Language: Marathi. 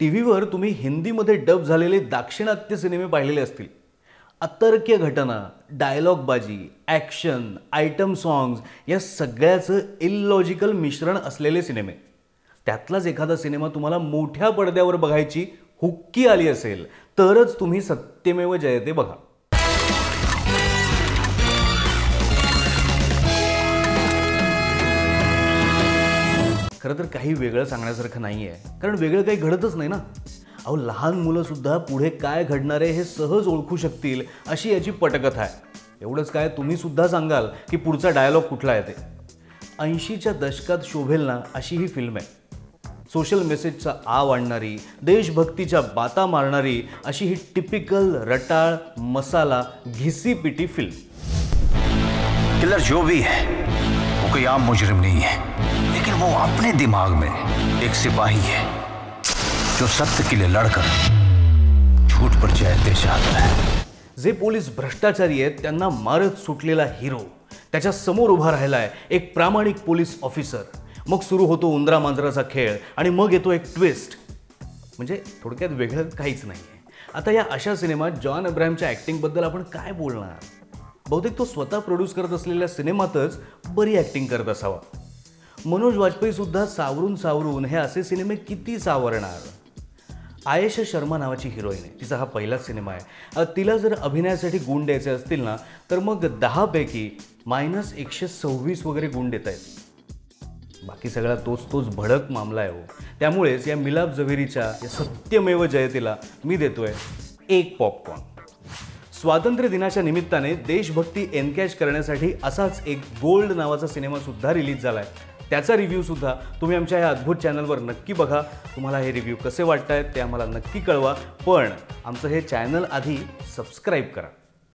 टी व्हीवर तुम्ही हिंदीमध्ये डब झालेले दाक्षिणात्य सिनेमे पाहिलेले असतील. अतर्क्य घटना डायलॉगबाजी ॲक्शन आयटम सॉंग्स या सगळ्याचं इलॉजिकल मिश्रण असलेले सिनेमे. त्यातलाच एखादा सिनेमा तुम्हाला मोठ्या पडद्यावर बघायची हुक्की आली असेल तरच तुम्ही सत्यमेव जयते बघा. खरं तर काही वेगळं सांगण्यासारखं नाही आहे कारण वेगळं काही घडतच नाही ना. अहो लहान मुलंसुद्धा पुढे काय घडणार आहे हे सहज ओळखू शकतील अशी याची पटकथा आहे. एवढंच काय तुम्ही सुद्धा सांगाल की पुढचा डायलॉग कुठला आहे ते. ऐंशीच्या दशकात शोभेल ना अशी ही फिल्म आहे. सोशल मेसेजचा आव आणणारी देशभक्तीच्या बाता मारणारी अशी ही टिपिकल रटाळ मसाला घिसीपिटी फिल्म किलर जो भी है वो कोई आम मुजरिम नहीं है लेकिन वो अपने दिमाग में एक सिपाही है जो सत्य के लिए लड़कर झूठ पर जय दे चाहता है। जे पोलीस भ्रष्टाचारी आहेत त्यांना मारत सुटलेला हिरो त्याच्यासमोर उभा राहिलाय एक प्रामाणिक पोलीस ऑफिसर. मग सुरू होतो उंदरा मांजराचा खेळ आणि मग येतो एक ट्विस्ट म्हणजे थोडक्यात वेगळं काहीच नाही आहे आता या अशा सिनेमात जॉन अब्राहमच्या ॲक्टिंगबद्दल आपण काय बोलणार? बहुतेक तो स्वतः प्रोड्यूस करत असलेल्या सिनेमातच बरी ॲक्टिंग करत असावा. मनोज वाजपेयीसुद्धा सावरून सावरून हे असे सिनेमे किती सावरणार? आयशा शर्मा नावाची हिरोईन आहे. तिचा हा पहिलाच सिनेमा आहे. तिला जर अभिनयासाठी गुण द्यायचे असतील ना तर मग दहापैकी मायनस एकशे सव्वीस वगैरे गुण देत आहेत बाकी सगळा तोच तोच भडक मामला आहे हो. त्यामुळेच या मिलाप जव्हेरीच्या या सत्यमेव जयतेला मी देतोय एक पॉपकॉर्न स्वातंत्र्य दिनाच्या निमित्ताने देशभक्ती एनकॅच करण्यासाठी असाच एक गोल्ड नावाचा सिनेमा सुद्धा रिलीज झाला आहे त्याचा रिव्ह्यू सुद्धा तुम्ही आमच्या या अद्भुत चॅनलवर नक्की बघा. तुम्हाला हे रिव्ह्यू कसे वाटत आहेत ते आम्हाला नक्की कळवा. पण आमचं हे चॅनल आधी सबस्क्राईब करा.